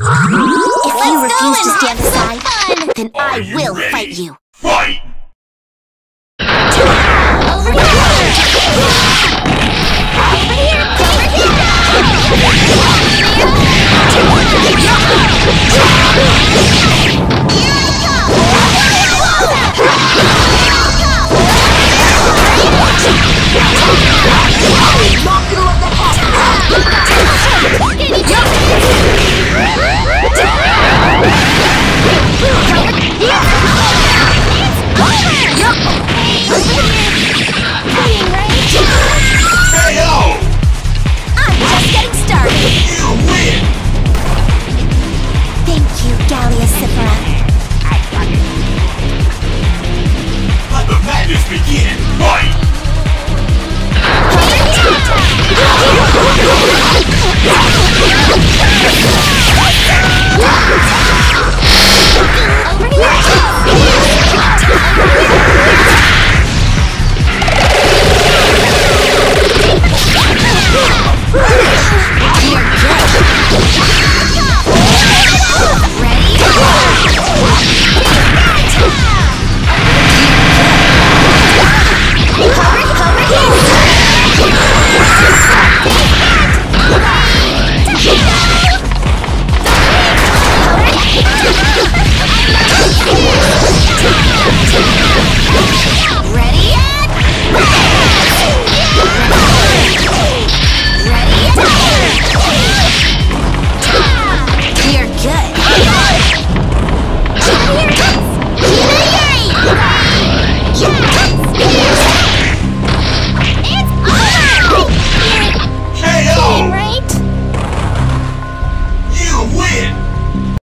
If you refuse to stand aside, then I will fight you. Fight! begin. Take it!